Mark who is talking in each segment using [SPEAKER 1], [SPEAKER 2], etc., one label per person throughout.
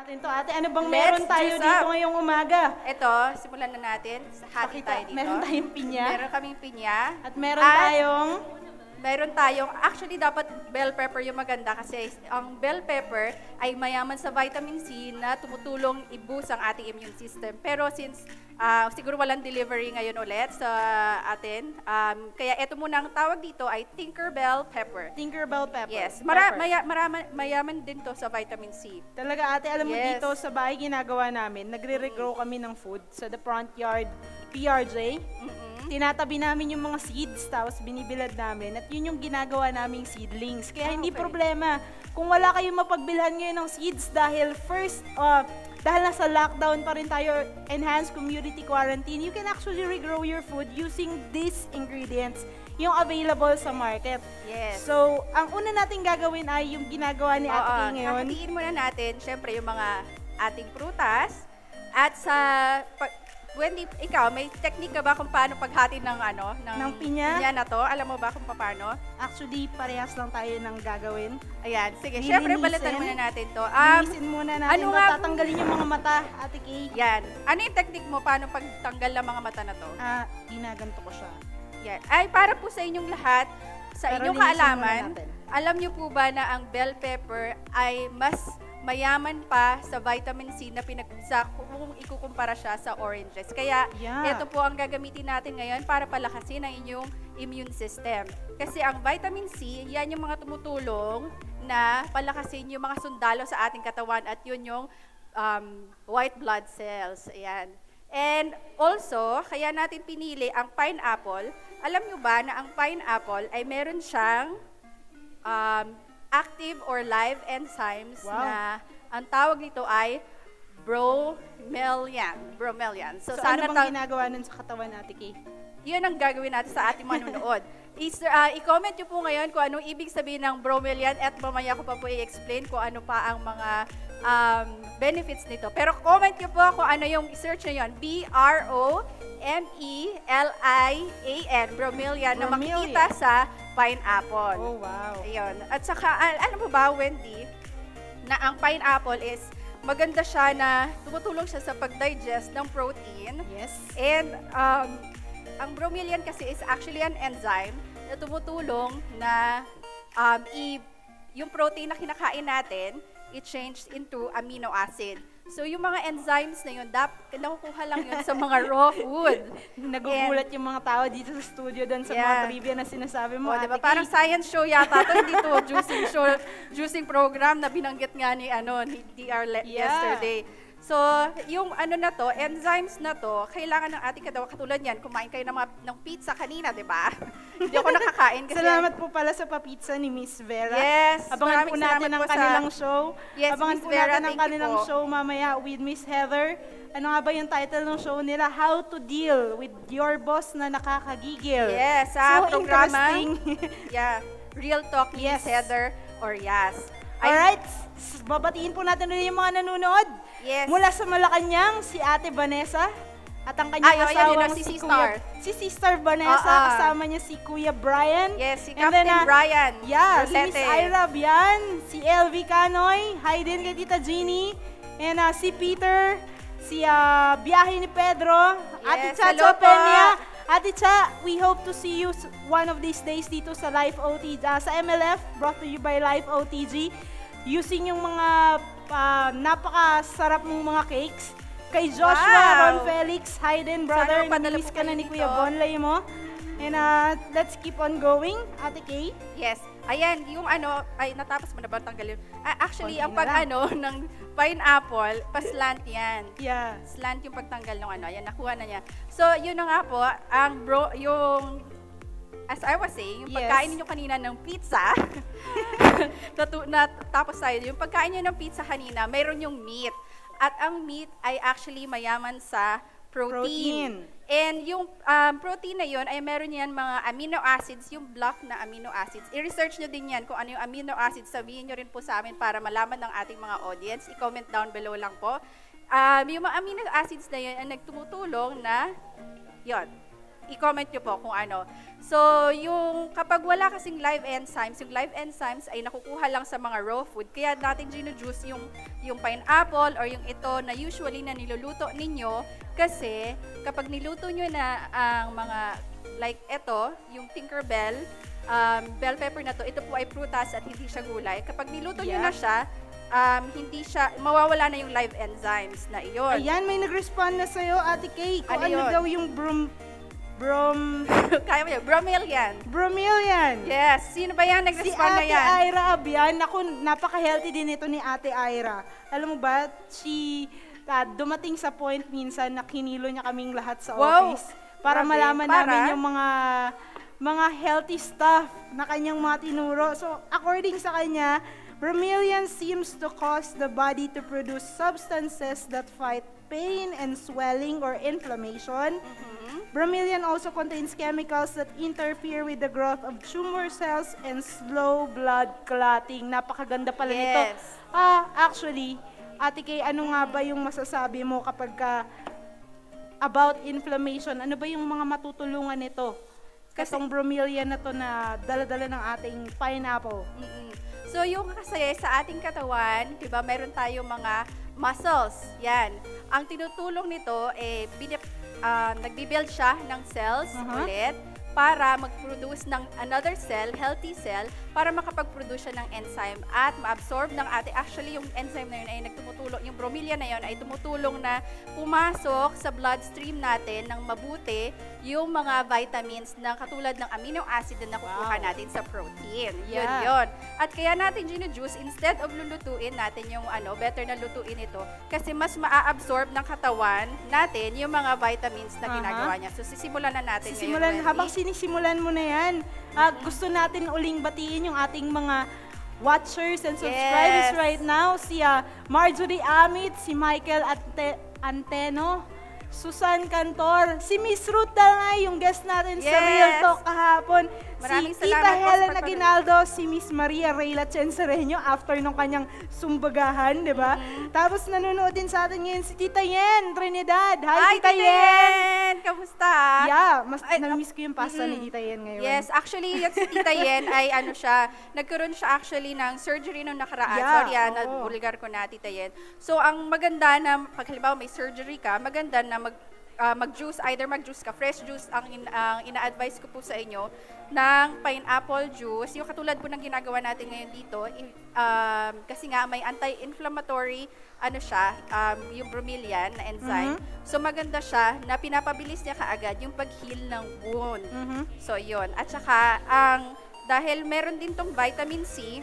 [SPEAKER 1] natin to. Ate, ano bang
[SPEAKER 2] Let's
[SPEAKER 1] meron tayo dito
[SPEAKER 2] up.
[SPEAKER 1] ngayong umaga?
[SPEAKER 2] Ito, simulan na natin. Hati
[SPEAKER 1] Pakita,
[SPEAKER 2] tayo dito.
[SPEAKER 1] meron tayong pinya.
[SPEAKER 2] Meron kaming pinya.
[SPEAKER 1] At meron
[SPEAKER 2] At
[SPEAKER 1] tayong...
[SPEAKER 2] Meron tayong, actually dapat bell pepper yung maganda kasi ang bell pepper ay mayaman sa vitamin C na tumutulong i-boost ang ating immune system. Pero since ah, siguro walang delivery ngayon ulit sa atin, um, kaya ito muna ang tawag dito ay Tinkerbell pepper.
[SPEAKER 1] Tinkerbell pepper.
[SPEAKER 2] Yes, mara,
[SPEAKER 1] Pepper.
[SPEAKER 2] maya, marama- mayaman din to sa vitamin C.
[SPEAKER 1] Talaga ate, alam mo
[SPEAKER 2] Yes.
[SPEAKER 1] dito sa bahay ginagawa namin, nagre-regrow kami ng food sa the front yard PRJ.
[SPEAKER 2] Mm-mm.
[SPEAKER 1] Tinatabi namin yung mga seeds, tapos binibilad namin. At yun yung ginagawa naming seedlings. Kaya
[SPEAKER 2] Ah,
[SPEAKER 1] hindi
[SPEAKER 2] okay.
[SPEAKER 1] problema. Kung wala kayong mapagbilhan ngayon ng seeds dahil first, uh, dahil nasa lockdown pa rin tayo, enhanced community quarantine, you can actually regrow your food using these ingredients yung available sa market.
[SPEAKER 2] Yes.
[SPEAKER 1] So, ang una nating gagawin ay yung ginagawa ni Ate
[SPEAKER 2] Oo,
[SPEAKER 1] ngayon.
[SPEAKER 2] hahatiin muna natin, syempre, yung mga ating prutas. At sa, Wendy, ikaw, may technique ka ba kung paano paghati ng ano? Ng,
[SPEAKER 1] Ng pinya?
[SPEAKER 2] pinya na to? Alam mo ba kung paano?
[SPEAKER 1] Actually, parehas lang tayo ng gagawin.
[SPEAKER 2] Ayan, sige.
[SPEAKER 1] Lilinisin.
[SPEAKER 2] Syempre, balatan muna natin to. Um,
[SPEAKER 1] Linisin muna natin
[SPEAKER 2] ano nga-
[SPEAKER 1] Tatanggalin yung mga mata, Ate Kay.
[SPEAKER 2] yan. Ano yung technique mo paano pagtanggal ng mga mata na to?
[SPEAKER 1] Ah, ginaganto ko siya.
[SPEAKER 2] Yan. Ay, para po sa inyong lahat, sa
[SPEAKER 1] Pero
[SPEAKER 2] inyong kaalaman, alam niyo po ba na ang bell pepper ay mas mayaman pa sa vitamin C na pinag sa kung ikukumpara siya sa oranges. Kaya
[SPEAKER 1] Yeah.
[SPEAKER 2] ito po ang gagamitin natin ngayon para palakasin ang inyong immune system. Kasi ang vitamin C, yan yung mga tumutulong na palakasin yung mga sundalo sa ating katawan at yun yung um, white blood cells. Ayan. And also, kaya natin pinili ang pineapple. Alam nyo ba na ang pineapple ay meron siyang um, active or live enzymes
[SPEAKER 1] Wow.
[SPEAKER 2] na ang tawag nito ay bromelian. Bromelian.
[SPEAKER 1] So,
[SPEAKER 2] So,
[SPEAKER 1] ano
[SPEAKER 2] sana
[SPEAKER 1] bang
[SPEAKER 2] ta-
[SPEAKER 1] ginagawa nun sa katawan, Ate Kay?
[SPEAKER 2] yun ang gagawin natin sa ating manunood. Is, uh, i-comment nyo po ngayon kung anong ibig sabihin ng bromelian at mamaya ko pa po i-explain kung ano pa ang mga um, benefits nito. Pero comment nyo po kung ano yung search nyo yun. B-R-O-M-E-L-I-A-N. Bromelian, na
[SPEAKER 1] Bromelian.
[SPEAKER 2] makikita sa pineapple.
[SPEAKER 1] Oh, wow.
[SPEAKER 2] Ayun. At saka, al- alam mo ba, Wendy, na ang pineapple is maganda siya na tumutulong siya sa pag-digest ng protein.
[SPEAKER 1] Yes.
[SPEAKER 2] And um, ang bromelian kasi is actually an enzyme na tumutulong na um, i- yung protein na kinakain natin, i-change into amino acid. So yung mga enzymes na yun, dap, nakukuha lang yun sa mga raw food.
[SPEAKER 1] Nagugulat yung mga tao dito sa studio doon sa mga
[SPEAKER 2] Yeah.
[SPEAKER 1] trivia na sinasabi mo,
[SPEAKER 2] O,
[SPEAKER 1] Ate
[SPEAKER 2] diba? Parang science show yata to, hindi to juicing show, juicing program na binanggit nga ni ano ni DR
[SPEAKER 1] Yeah.
[SPEAKER 2] yesterday. So, yung ano na to, enzymes na to, kailangan ng ating katawan katulad yan, kumain kayo ng, mga, ng pizza kanina, di ba? hindi ako nakakain kasi
[SPEAKER 1] Salamat po pala sa papizza ni Miss Vera.
[SPEAKER 2] Yes,
[SPEAKER 1] Abangan po natin ang
[SPEAKER 2] po sa-
[SPEAKER 1] kanilang show.
[SPEAKER 2] Yes,
[SPEAKER 1] Abangan
[SPEAKER 2] Miss
[SPEAKER 1] po
[SPEAKER 2] Vera,
[SPEAKER 1] natin ang kanilang
[SPEAKER 2] po.
[SPEAKER 1] show mamaya with Miss Heather. Ano nga ba yung title ng show nila? How to deal with your boss na nakakagigil.
[SPEAKER 2] Yes, sa
[SPEAKER 1] so
[SPEAKER 2] programa.
[SPEAKER 1] interesting.
[SPEAKER 2] Yeah, Real Talk
[SPEAKER 1] Yes.
[SPEAKER 2] Heather or Yas.
[SPEAKER 1] Alright, babatiin po natin ulit yung mga nanonood.
[SPEAKER 2] Yes.
[SPEAKER 1] Mula sa Malacanang, si Ate Vanessa. At ang kanyang
[SPEAKER 2] Ay, oh, yan, yun,
[SPEAKER 1] asawang
[SPEAKER 2] si
[SPEAKER 1] si,
[SPEAKER 2] Sister.
[SPEAKER 1] Kuya, si Sister Vanessa,
[SPEAKER 2] Oo.
[SPEAKER 1] kasama niya si Kuya Brian.
[SPEAKER 2] Yes, si
[SPEAKER 1] And then,
[SPEAKER 2] Captain
[SPEAKER 1] ah,
[SPEAKER 2] Brian.
[SPEAKER 1] Yeah, si Miss. Ira Bian, si LV Canoy, hi din kay Tita Jeannie, and ah, si Peter, si ah, Biyahe ni Pedro, Ate
[SPEAKER 2] Yes,
[SPEAKER 1] Cha
[SPEAKER 2] hello
[SPEAKER 1] Cha
[SPEAKER 2] po.
[SPEAKER 1] Peña. Ate Cha, we hope to see you one of these days dito sa Live OTG, ah, sa MLF, brought to you by Live OTG. Using yung mga ah, napakasarap mong mga cakes. Kay Joshua
[SPEAKER 2] Wow.
[SPEAKER 1] Ron Felix, hi din brother,
[SPEAKER 2] po
[SPEAKER 1] ka na ni. Kuya Bonlay mo. And ah, let's keep on going, Ate Kay.
[SPEAKER 2] Yes. Ayan, yung ano, ay natapos mo na ba tanggalin? Ah, actually,
[SPEAKER 1] Konti
[SPEAKER 2] ang pag ano ng pineapple, paslant yan.
[SPEAKER 1] Yeah.
[SPEAKER 2] Slant yung pagtanggal ng ano. Ayan, nakuha na niya. So, yun na nga po, ang bro, yung as I was saying, yung
[SPEAKER 1] Yes.
[SPEAKER 2] pagkain ninyo kanina ng pizza, natu- na, tapos tayo, yung pagkain nyo ng pizza kanina, mayroon yung meat. At ang meat ay actually mayaman sa protein.
[SPEAKER 1] Protein.
[SPEAKER 2] And yung um, protein na yun ay meron yan mga amino acids, yung block na amino acids. I-research nyo din yan kung ano yung amino acids. Sabihin nyo rin po sa amin para malaman ng ating mga audience. I-comment down below lang po. Um, yung mga amino acids na yun ay nagtumutulong na, yon i-comment nyo po kung ano. So, yung kapag wala kasing live enzymes, yung live enzymes ay nakukuha lang sa mga raw food. Kaya natin gino-juice yung, yung pineapple or yung ito na usually na niluluto ninyo. Kasi kapag niluto nyo na ang mga like ito, yung Tinkerbell, um, bell pepper na to, ito po ay prutas at hindi siya gulay. Kapag niluto nyo
[SPEAKER 1] Yeah.
[SPEAKER 2] na siya, um, hindi siya, mawawala na yung live enzymes na iyon.
[SPEAKER 1] Ayan, may nag-respond na sa'yo, Ate Kay. Kung
[SPEAKER 2] Ano
[SPEAKER 1] ano, daw yung brom... Brom...
[SPEAKER 2] Kaya mo yun, bromelian.
[SPEAKER 1] Bromelian.
[SPEAKER 2] Yes, sino ba yan?
[SPEAKER 1] Si
[SPEAKER 2] Nag-respond na
[SPEAKER 1] Ate
[SPEAKER 2] yan.
[SPEAKER 1] Ira Abian, ako, napaka-healthy din ito ni Ate Ira. Alam mo ba, she, ah, dumating sa point minsan na kinilo niya kaming lahat sa
[SPEAKER 2] Wow!
[SPEAKER 1] office para
[SPEAKER 2] Grabe.
[SPEAKER 1] malaman
[SPEAKER 2] Para?
[SPEAKER 1] namin yung mga mga healthy stuff na kanyang mga tinuro. So, according sa kanya, bromelian seems to cause the body to produce substances that fight pain and swelling or inflammation.
[SPEAKER 2] Mm-hmm.
[SPEAKER 1] Bromelian also contains chemicals that interfere with the growth of tumor cells and slow blood clotting. Napakaganda pala nito.
[SPEAKER 2] Yes.
[SPEAKER 1] Ah, actually, Ate Kay, ano nga ba yung masasabi mo kapag ka about inflammation? Ano ba yung mga matutulungan nito?
[SPEAKER 2] Kasi-
[SPEAKER 1] Kasong bromelian na to na dala-dala ng ating pineapple.
[SPEAKER 2] Mm-mm. So, yung kasi sa ating katawan, di ba, meron tayong mga muscles. Yan. Ang tinutulong nito, eh, binip, ah, nagbibuild siya ng cells
[SPEAKER 1] Uh-huh.
[SPEAKER 2] ulit para mag-produce ng another cell, healthy cell, para makapag-produce siya ng enzyme at ma-absorb ng ating, actually yung enzyme na yun ay nagtumutulong, yung bromelian na yun ay tumutulong na pumasok sa bloodstream natin ng mabuti yung mga vitamins na katulad ng amino acid na nakukuha
[SPEAKER 1] Wow.
[SPEAKER 2] natin sa protein. Yun
[SPEAKER 1] Yeah.
[SPEAKER 2] yun. At kaya natin gino-juice, instead of lulutuin natin yung ano, better na lutuin ito kasi mas maa-absorb ng katawan natin yung mga vitamins na
[SPEAKER 1] Aha.
[SPEAKER 2] ginagawa niya. So sisimulan na natin
[SPEAKER 1] Sisimulan,
[SPEAKER 2] ngayon.
[SPEAKER 1] habang. Sinisimulan mo na yan, ah, gusto natin uling batiin yung ating mga watchers and subscribers
[SPEAKER 2] Yes.
[SPEAKER 1] right now. Si ah, Marjorie Amit, si Michael Ante- Anteno, Susan Cantor, si Miss Ruth Dalay, yung guest natin sa
[SPEAKER 2] Yes.
[SPEAKER 1] Real Talk kahapon.
[SPEAKER 2] Maraming
[SPEAKER 1] si
[SPEAKER 2] salamat
[SPEAKER 1] Tita Helen. Aguinaldo, si Miss Maria Reyla Censereño after nung kanyang sumbagahan, di ba?
[SPEAKER 2] Mm-hmm.
[SPEAKER 1] Tapos nanonood din sa atin ngayon si Tita Yen Trinidad. Hi,
[SPEAKER 2] Hi,
[SPEAKER 1] Tita Yen!
[SPEAKER 2] Yen! Kamusta?
[SPEAKER 1] Yeah, mas
[SPEAKER 2] Ay,
[SPEAKER 1] na-miss ko yung pasta
[SPEAKER 2] mm-mm.
[SPEAKER 1] ni Tita Yen ngayon.
[SPEAKER 2] Yes, actually, yung si Tita Yen ay ano siya, nagkaroon siya actually ng surgery nung nakaraan.
[SPEAKER 1] Yeah,
[SPEAKER 2] Sorry,
[SPEAKER 1] oo.
[SPEAKER 2] nabulgar ko na, Tita Yen. So, ang maganda na, pag halimbawa may surgery ka, maganda na mag, ah, mag-juice, either mag-juice ka, fresh juice ang, in- ang ina-advise ko po sa inyo, ng pineapple juice. Yung katulad po ng ginagawa natin ngayon dito, in- um, kasi nga may anti-inflammatory ano siya, um, yung bromelian na enzyme.
[SPEAKER 1] Mm-hmm.
[SPEAKER 2] So maganda siya na pinapabilis niya kaagad yung pag-heal ng wound.
[SPEAKER 1] Mhm.
[SPEAKER 2] So, yun. At saka, ang, dahil meron din tong vitamin C,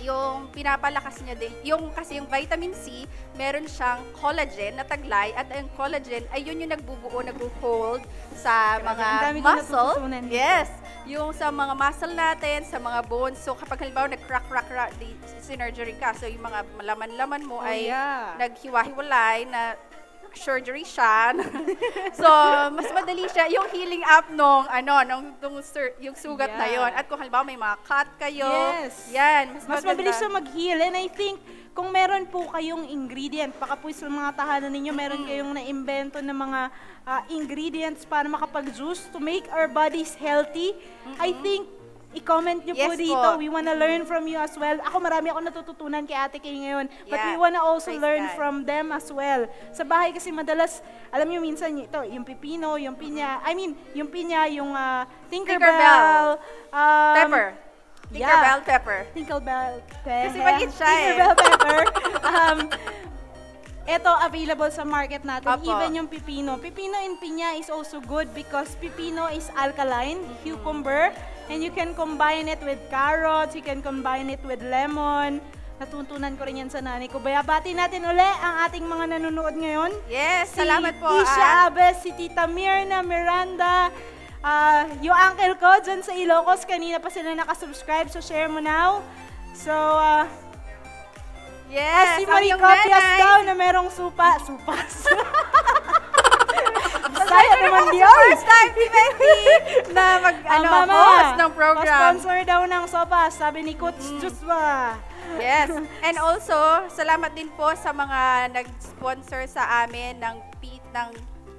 [SPEAKER 2] yung pinapalakas niya din, yung kasi yung vitamin C, meron siyang collagen na taglay at ang collagen ay yun yung nagbubuo, nagbo-hold sa
[SPEAKER 1] Grabe,
[SPEAKER 2] mga muscle.
[SPEAKER 1] dito.
[SPEAKER 2] Yes, yung sa mga muscle natin, sa mga bones. So kapag halimbawa nag-crack-crack di surgery ka, so yung mga laman-laman mo
[SPEAKER 1] Oh,
[SPEAKER 2] ay
[SPEAKER 1] yeah.
[SPEAKER 2] naghiwa-hiwalay na surgery siya. so, mas madali siya yung healing up nung ano, nung, nung sur- yung sugat na
[SPEAKER 1] Yeah.
[SPEAKER 2] yon. At kung halimbawa may mga cut kayo,
[SPEAKER 1] Yes.
[SPEAKER 2] yan, mas,
[SPEAKER 1] Mas
[SPEAKER 2] maganda.
[SPEAKER 1] mabilis siya mag-heal. And I think, kung meron po kayong ingredient, baka po sa mga tahanan ninyo, meron kayong na-invento na mga ah, ingredients para makapag-juice to make our bodies healthy, I think, i-comment nyo po
[SPEAKER 2] Yes
[SPEAKER 1] dito.
[SPEAKER 2] po.
[SPEAKER 1] We wanna learn from you as well. Ako marami ako natututunan kay Ate Kay ngayon. But we
[SPEAKER 2] Yeah.
[SPEAKER 1] wanna also
[SPEAKER 2] Praise
[SPEAKER 1] learn
[SPEAKER 2] God.
[SPEAKER 1] from them as well. Sa bahay kasi madalas, alam nyo minsan ito, yung pipino, yung pinya, I mean, yung pinya, yung ah, Tinkerbell,
[SPEAKER 2] Tinkerbell.
[SPEAKER 1] um,
[SPEAKER 2] Pepper.
[SPEAKER 1] yeah.
[SPEAKER 2] Tinkerbell pepper.
[SPEAKER 1] Tinkerbell pepper.
[SPEAKER 2] Kasi maliit siya eh.
[SPEAKER 1] Tinkerbell pepper. um, ito, available sa market natin.
[SPEAKER 2] Opo.
[SPEAKER 1] Even yung pipino. Pipino in pinya is also good because pipino is alkaline,
[SPEAKER 2] Mm-hmm.
[SPEAKER 1] cucumber, and you can combine it with carrots, you can combine it with lemon. Natutunan ko rin yan sa nanay ko. Bayabati natin uli ang ating mga nanonood ngayon.
[SPEAKER 2] Yes,
[SPEAKER 1] Si
[SPEAKER 2] salamat po.
[SPEAKER 1] Isha
[SPEAKER 2] ah.
[SPEAKER 1] Abes, si Tita Mirna Miranda, ah, yung uncle ko dyan sa Ilocos, kanina pa sila nakasubscribe, so share mo now. So, ah,
[SPEAKER 2] Yes,
[SPEAKER 1] si
[SPEAKER 2] ang
[SPEAKER 1] Marie Copias daw na merong supa. Supas. Bisaya
[SPEAKER 2] Pasensya
[SPEAKER 1] naman
[SPEAKER 2] na po
[SPEAKER 1] di
[SPEAKER 2] sa
[SPEAKER 1] oy.
[SPEAKER 2] first time ni Betty na mag,
[SPEAKER 1] Ah,
[SPEAKER 2] ano,
[SPEAKER 1] mama,
[SPEAKER 2] host ng program.
[SPEAKER 1] Pa-sponsor daw ng sopas, sabi ni Coach
[SPEAKER 2] Mm.
[SPEAKER 1] Joshua.
[SPEAKER 2] Yes. And also, salamat din po sa mga nag-sponsor sa amin ng P- ng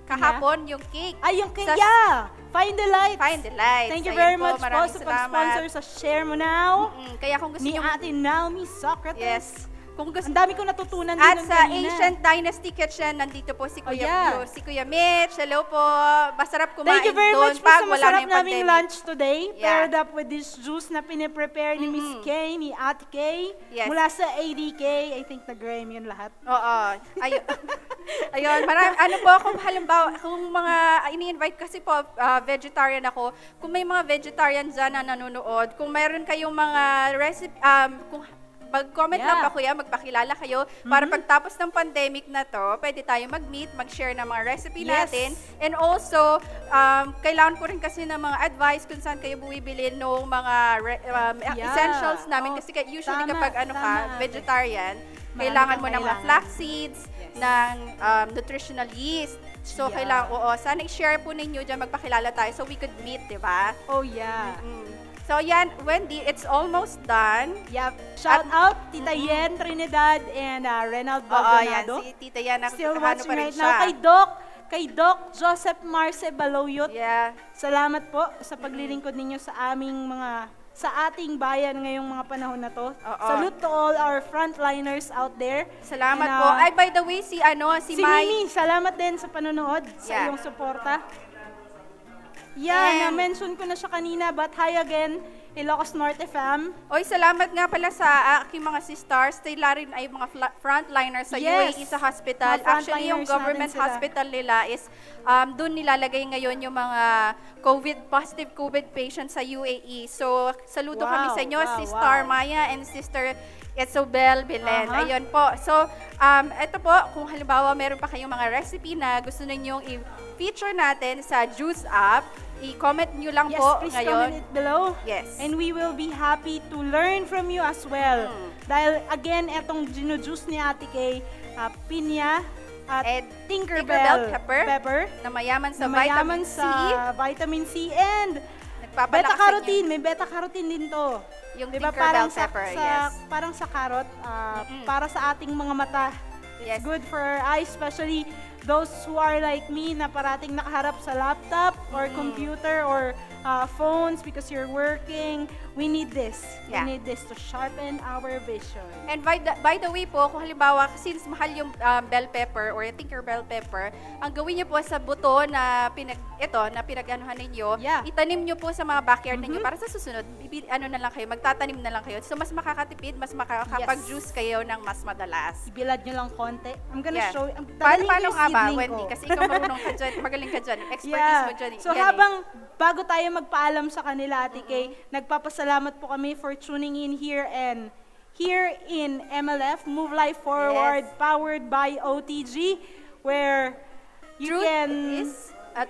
[SPEAKER 2] kahapon yung cake.
[SPEAKER 1] Ay, yung kay
[SPEAKER 2] Sa-
[SPEAKER 1] yeah! Find the light!
[SPEAKER 2] Find the lights.
[SPEAKER 1] Thank you
[SPEAKER 2] Ayun
[SPEAKER 1] very
[SPEAKER 2] po,
[SPEAKER 1] much po sa pag-sponsor sa Share Mo Now
[SPEAKER 2] Mm, kaya kung gusto
[SPEAKER 1] ni
[SPEAKER 2] nyo,
[SPEAKER 1] Ate Naomi Socrates.
[SPEAKER 2] yes, kung gusto,
[SPEAKER 1] Ang dami ko natutunan din
[SPEAKER 2] At sa
[SPEAKER 1] kanina.
[SPEAKER 2] Ancient Dynasty Kitchen, nandito po si
[SPEAKER 1] Oh,
[SPEAKER 2] Kuya,
[SPEAKER 1] yeah.
[SPEAKER 2] si Kuya Mitch. Hello po. Masarap kumain
[SPEAKER 1] Thank you very
[SPEAKER 2] doon
[SPEAKER 1] much po
[SPEAKER 2] pag
[SPEAKER 1] sa
[SPEAKER 2] wala na
[SPEAKER 1] masarap
[SPEAKER 2] yung
[SPEAKER 1] naming
[SPEAKER 2] pandemic.
[SPEAKER 1] lunch today.
[SPEAKER 2] Yeah.
[SPEAKER 1] Paired up with this juice na piniprepare ni Miss
[SPEAKER 2] Mhm.
[SPEAKER 1] Kay, ni Ate Kay.
[SPEAKER 2] Yes.
[SPEAKER 1] Mula sa ADK, I think nag-rhyme yun lahat.
[SPEAKER 2] Oo. Ayun. Ayun, marami, ano po, kung halimbawa, kung mga, ini-invite kasi po, ah, vegetarian ako, kung may mga vegetarian dyan na nanonood, kung mayroon kayong mga recipe, um, kung mag-comment lang
[SPEAKER 1] Yeah.
[SPEAKER 2] pa kuya, magpakilala kayo para pagtapos ng pandemic na to, pwede tayo mag-meet, mag-share ng mga recipe
[SPEAKER 1] Yes.
[SPEAKER 2] natin. And also, um, kailangan ko rin kasi ng mga advice kung saan kayo bumibili ng mga re- um,
[SPEAKER 1] Yeah.
[SPEAKER 2] essentials namin.
[SPEAKER 1] Oh,
[SPEAKER 2] kasi ka- usually
[SPEAKER 1] tama,
[SPEAKER 2] kapag ano ka,
[SPEAKER 1] tama.
[SPEAKER 2] vegetarian,
[SPEAKER 1] Marami
[SPEAKER 2] kailangan mo ng mga flax seeds,
[SPEAKER 1] Yes.
[SPEAKER 2] ng um, nutritional yeast. So,
[SPEAKER 1] Yeah.
[SPEAKER 2] kailangan, oo, sana i-share po ninyo dyan, magpakilala tayo so we could meet, di ba?
[SPEAKER 1] Oh, yeah.
[SPEAKER 2] Mm. So, yan, Wendy, it's almost done.
[SPEAKER 1] Yep. Shout
[SPEAKER 2] At-
[SPEAKER 1] out Tita Yen Trinidad and uh, Renald
[SPEAKER 2] Oo, yan,
[SPEAKER 1] Baldonado.
[SPEAKER 2] si Tita yan,
[SPEAKER 1] Still watching
[SPEAKER 2] pa rin
[SPEAKER 1] right
[SPEAKER 2] siya.
[SPEAKER 1] now. Kay Doc, kay Doc Joseph Marce Baloyot.
[SPEAKER 2] Yeah.
[SPEAKER 1] Salamat po sa paglilingkod ninyo sa aming mga sa ating bayan ngayong mga panahon na to.
[SPEAKER 2] Oo.
[SPEAKER 1] Salute to all our frontliners out there.
[SPEAKER 2] Salamat
[SPEAKER 1] And,
[SPEAKER 2] po.
[SPEAKER 1] uh,
[SPEAKER 2] Ay, by the way, si ano, si,
[SPEAKER 1] Si
[SPEAKER 2] Mai.
[SPEAKER 1] Mimi, salamat din sa panonood, sa
[SPEAKER 2] Yeah.
[SPEAKER 1] iyong suporta. Yeah, na-mention ko na siya kanina, but hi again, Ilocos Norte fam.
[SPEAKER 2] Oy, salamat nga pala sa aking mga sisters. Sila rin ay mga frontliners sa
[SPEAKER 1] Yes.
[SPEAKER 2] UAE sa hospital. Actually, yung government hospital nila is um, doon nilalagay ngayon yung mga COVID, positive COVID patients sa UAE. So, saludo
[SPEAKER 1] Wow,
[SPEAKER 2] kami sa inyo,
[SPEAKER 1] wow,
[SPEAKER 2] Sister
[SPEAKER 1] wow.
[SPEAKER 2] Maya and Sister Isobel Belen.
[SPEAKER 1] Aha.
[SPEAKER 2] Ayun po. So, um, ito po, kung halimbawa meron pa kayong mga recipe na gusto ninyong i-feature natin sa Juice app, i-comment nyo lang
[SPEAKER 1] Yes,
[SPEAKER 2] po
[SPEAKER 1] please
[SPEAKER 2] ngayon.
[SPEAKER 1] comment it below.
[SPEAKER 2] Yes.
[SPEAKER 1] And we will be happy to learn from you as well.
[SPEAKER 2] Mm.
[SPEAKER 1] Dahil again, etong ginujuice ni Ate Kay, uh, pinya at
[SPEAKER 2] And
[SPEAKER 1] Tinkerbell,
[SPEAKER 2] Tinkerbell pepper. na mayaman sa
[SPEAKER 1] na mayaman
[SPEAKER 2] vitamin C,
[SPEAKER 1] sa vitamin C and beta-carotene. May beta-carotene din to.
[SPEAKER 2] Yung
[SPEAKER 1] Di ba
[SPEAKER 2] Tinkerbell
[SPEAKER 1] parang sa,
[SPEAKER 2] pepper,
[SPEAKER 1] sa-
[SPEAKER 2] yes.
[SPEAKER 1] parang sa carrot, ah,
[SPEAKER 2] Mm-mm.
[SPEAKER 1] para sa ating mga mata.
[SPEAKER 2] Yes.
[SPEAKER 1] It's good for our eyes, especially those who are like me na parating nakaharap sa laptop or
[SPEAKER 2] Mm.
[SPEAKER 1] computer or ah, phones because you're working. We need this.
[SPEAKER 2] Yeah.
[SPEAKER 1] We need this to sharpen our vision.
[SPEAKER 2] And by the, by the way po, kung halimbawa, since mahal yung um, bell pepper or yung Tinkerbell pepper, ang gawin niyo po sa buto na pinag, ito, na pinag-anuhan ninyo,
[SPEAKER 1] Yeah.
[SPEAKER 2] itanim niyo po sa mga backyard ninyo
[SPEAKER 1] Mhm.
[SPEAKER 2] para sa susunod, bibi, ano na lang kayo, magtatanim na lang kayo. So, mas makakatipid, mas makakapag-juice kayo ng mas madalas.
[SPEAKER 1] Ibilad nyo lang konti. I'm gonna
[SPEAKER 2] Yeah.
[SPEAKER 1] show you.
[SPEAKER 2] Paano, paano nga ba, Wendy?
[SPEAKER 1] ko.
[SPEAKER 2] Kasi ikaw marunong ka dyan, magaling ka dyan, expertise mo dyan. eh.
[SPEAKER 1] So
[SPEAKER 2] Yan eh.
[SPEAKER 1] habang bago tayo magpaalam sa kanila, Ate Kay,
[SPEAKER 2] Mm-hmm.
[SPEAKER 1] nagpapasalamat po kami for tuning in here and here in MLF, Move Life Forward,
[SPEAKER 2] Yes.
[SPEAKER 1] powered by OTG, where you
[SPEAKER 2] Truth
[SPEAKER 1] can
[SPEAKER 2] is, at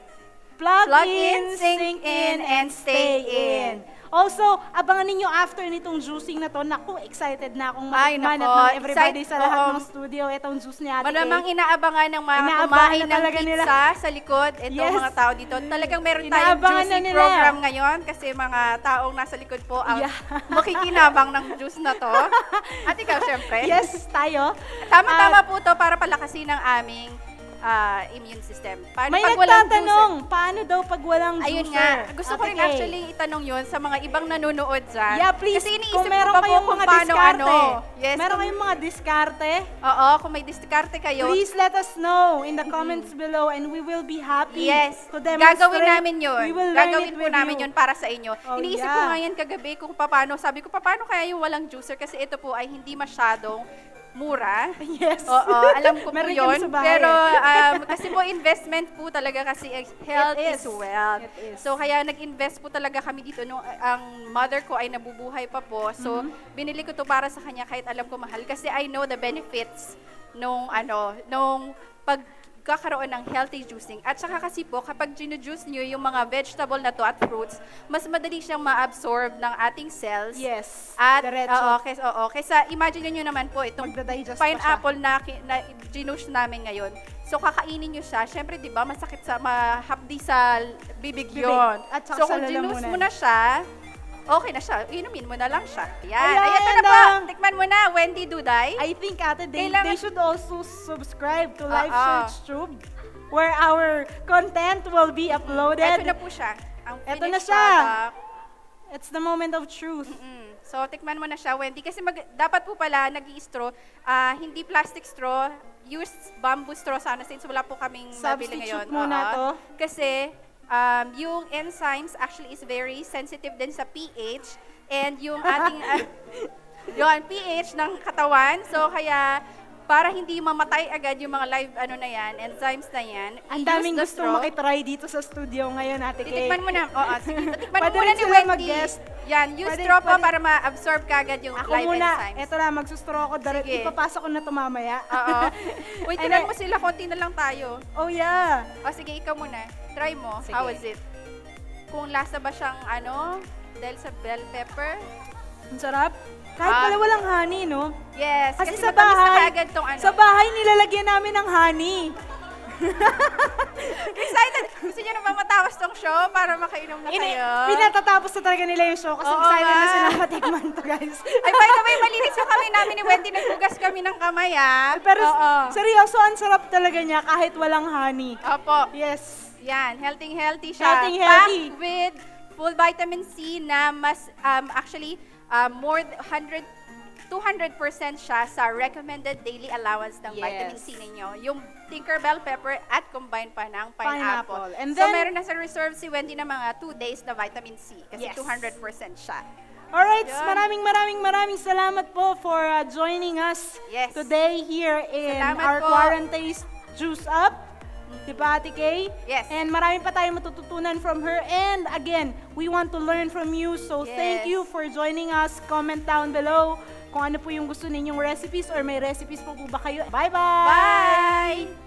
[SPEAKER 1] plug,
[SPEAKER 2] plug
[SPEAKER 1] in, sink in, and stay in. Also, abangan ninyo after nitong juicing na to. Naku, excited na akong matikman at ng everybody
[SPEAKER 2] excite-
[SPEAKER 1] sa lahat
[SPEAKER 2] oo.
[SPEAKER 1] ng studio. Itong juice ni Ate
[SPEAKER 2] Malamang
[SPEAKER 1] Kay.
[SPEAKER 2] inaabangan ng mga
[SPEAKER 1] Inaabangan
[SPEAKER 2] kumain ng pizza
[SPEAKER 1] nila.
[SPEAKER 2] sa likod. Ito
[SPEAKER 1] Yes.
[SPEAKER 2] mga tao dito. Talagang meron tayong
[SPEAKER 1] na
[SPEAKER 2] juicing program ngayon kasi mga taong nasa likod po ang
[SPEAKER 1] Yeah.
[SPEAKER 2] makikinabang ng juice na to. At ikaw, syempre.
[SPEAKER 1] Yes, tayo.
[SPEAKER 2] Tama-tama
[SPEAKER 1] At
[SPEAKER 2] po to para palakasin ang aming ah, immune system. Paano
[SPEAKER 1] may
[SPEAKER 2] pag walang
[SPEAKER 1] nagtatanong, paano daw pag walang
[SPEAKER 2] juicer? Ayun
[SPEAKER 1] juicer?
[SPEAKER 2] nga. Gusto ko
[SPEAKER 1] Ate
[SPEAKER 2] rin
[SPEAKER 1] Kay.
[SPEAKER 2] actually itanong yun sa mga ibang nanonood dyan.
[SPEAKER 1] Yeah, please,
[SPEAKER 2] Kasi iniisip
[SPEAKER 1] kung
[SPEAKER 2] ko
[SPEAKER 1] meron
[SPEAKER 2] po
[SPEAKER 1] kayong
[SPEAKER 2] kung
[SPEAKER 1] mga
[SPEAKER 2] paano
[SPEAKER 1] diskarte,
[SPEAKER 2] ano. Yes,
[SPEAKER 1] meron
[SPEAKER 2] kung-
[SPEAKER 1] kayong mga diskarte,
[SPEAKER 2] Oo, kung may diskarte kayo,
[SPEAKER 1] please let us know in the comments below and we will be happy
[SPEAKER 2] Yes.
[SPEAKER 1] to demonstrate.
[SPEAKER 2] Gagawin namin yun.
[SPEAKER 1] We will learn
[SPEAKER 2] Gagawin
[SPEAKER 1] it
[SPEAKER 2] po
[SPEAKER 1] with
[SPEAKER 2] namin
[SPEAKER 1] you.
[SPEAKER 2] yun para sa inyo.
[SPEAKER 1] Oh,
[SPEAKER 2] Iniisip
[SPEAKER 1] yeah.
[SPEAKER 2] ko nga yan kagabi kung paano. Sabi ko, paano kaya yung walang juicer? Kasi ito po ay hindi masyadong mura.
[SPEAKER 1] Yes.
[SPEAKER 2] Oo, alam ko po yun. Pero um, kasi po investment po talaga kasi health
[SPEAKER 1] It
[SPEAKER 2] is.
[SPEAKER 1] is.
[SPEAKER 2] wealth.
[SPEAKER 1] It is.
[SPEAKER 2] So kaya nag-invest po talaga kami dito nung ang mother ko ay nabubuhay pa po. So
[SPEAKER 1] Mm-hmm.
[SPEAKER 2] binili ko to para sa kanya kahit alam ko mahal kasi I know the benefits nung ano, nung pag kakaroon ng healthy juicing. At saka kasi po, kapag ginujuice nyo yung mga vegetable na to at fruits, mas madali siyang ma-absorb ng ating cells.
[SPEAKER 1] Yes.
[SPEAKER 2] At, oo, kaysa, oo, kaysa imagine nyo naman po, itong pineapple na, na ginush namin ngayon. So, kakainin nyo siya. Siyempre, di ba, masakit sa, mahapdi sa bibig
[SPEAKER 1] Bibig.
[SPEAKER 2] yun.
[SPEAKER 1] At saka
[SPEAKER 2] so,
[SPEAKER 1] sa
[SPEAKER 2] kung
[SPEAKER 1] lalamunan.
[SPEAKER 2] mo na siya, okay na siya. Inumin mo na lang siya. Yan.
[SPEAKER 1] Ayan,
[SPEAKER 2] Ayan, ito na po.
[SPEAKER 1] ang-
[SPEAKER 2] Tikman mo na, Wendy Duday.
[SPEAKER 1] I think ate, they,
[SPEAKER 2] Kailangan-
[SPEAKER 1] they should also subscribe to Live
[SPEAKER 2] Oo.
[SPEAKER 1] Search Tube. where our content will be
[SPEAKER 2] Ito
[SPEAKER 1] uploaded.
[SPEAKER 2] na po siya. Ang
[SPEAKER 1] Eto na siya.
[SPEAKER 2] product.
[SPEAKER 1] It's the moment of truth.
[SPEAKER 2] Mm. So, tikman mo na siya, Wendy. Kasi mag, dapat po pala, nag straw ah, hindi plastic straw, use bamboo straw sana since wala po kaming nabili
[SPEAKER 1] Substitute
[SPEAKER 2] ngayon.
[SPEAKER 1] muna
[SPEAKER 2] Oo.
[SPEAKER 1] to.
[SPEAKER 2] Kasi, um, yung enzymes actually is very sensitive din sa pH and yung ating, ah, yun, pH ng katawan. So, kaya, para hindi mamatay agad yung mga live ano na yan, enzymes na yan,
[SPEAKER 1] Ang daming gusto makitry dito sa studio ngayon, Ate Kay.
[SPEAKER 2] Titikman mo na. Oo, sige. Titikman mo muna ni Wendy.
[SPEAKER 1] mag-guest.
[SPEAKER 2] Yan, use
[SPEAKER 1] Pwede-
[SPEAKER 2] straw po
[SPEAKER 1] pwede-
[SPEAKER 2] para ma-absorb kagad yung
[SPEAKER 1] Ako
[SPEAKER 2] live
[SPEAKER 1] muna,
[SPEAKER 2] enzymes.
[SPEAKER 1] eto na, magsustraw ako. Dari,
[SPEAKER 2] Sige.
[SPEAKER 1] ipapasok ko na to mamaya.
[SPEAKER 2] Oo. Wait, tinan mo sila, konti na lang tayo.
[SPEAKER 1] oh yeah.
[SPEAKER 2] O sige, ikaw muna. Try mo.
[SPEAKER 1] Sige.
[SPEAKER 2] How is it? Kung lasa ba siyang ano, dahil sa bell pepper?
[SPEAKER 1] Ang sarap. Kahit
[SPEAKER 2] Ah.
[SPEAKER 1] pala walang honey, no?
[SPEAKER 2] Yes,
[SPEAKER 1] Kasi,
[SPEAKER 2] kasi,
[SPEAKER 1] sa
[SPEAKER 2] matamis na
[SPEAKER 1] bahay,
[SPEAKER 2] kagad tong ano.
[SPEAKER 1] sa bahay nilalagyan namin ng honey.
[SPEAKER 2] excited! Gusto niyo na bang matawas tong show para makainom na kayo?
[SPEAKER 1] pinatatapos na talaga nila yung show kasi
[SPEAKER 2] Oo
[SPEAKER 1] excited na
[SPEAKER 2] nga.
[SPEAKER 1] sila matikman to, guys.
[SPEAKER 2] Ay, by the way, malinis yung kami namin ni Wendy. Naghugas kami ng kamay, ah.
[SPEAKER 1] Pero
[SPEAKER 2] Oo.
[SPEAKER 1] seryoso, ang sarap talaga niya kahit walang honey.
[SPEAKER 2] Opo.
[SPEAKER 1] Yes.
[SPEAKER 2] Yan, healthy healthy siya.
[SPEAKER 1] Healthy, healthy.
[SPEAKER 2] Packed with full vitamin C na mas um, actually um, more th- 100 200% siya sa recommended daily allowance ng
[SPEAKER 1] Yes.
[SPEAKER 2] vitamin C ninyo. Yung Tinkerbell pepper at combine pa ng pineapple.
[SPEAKER 1] Pineapple. And
[SPEAKER 2] so
[SPEAKER 1] then-
[SPEAKER 2] meron na sa reserve si Wendy na mga 2 days na vitamin C kasi
[SPEAKER 1] Yes.
[SPEAKER 2] 200% siya.
[SPEAKER 1] Alright,
[SPEAKER 2] Yun.
[SPEAKER 1] maraming maraming maraming salamat po for uh, joining us
[SPEAKER 2] Yes.
[SPEAKER 1] today here in
[SPEAKER 2] Salamat
[SPEAKER 1] our
[SPEAKER 2] po.
[SPEAKER 1] quarantine juice up. Di ba, Ate Kay?
[SPEAKER 2] Yes.
[SPEAKER 1] And marami pa tayong matututunan from her. And again, we want to learn from you. So thank
[SPEAKER 2] Yes.
[SPEAKER 1] you for joining us. Comment down below kung ano po yung gusto ninyong recipes or may recipes po po ba kayo. Bye-bye!
[SPEAKER 2] Bye!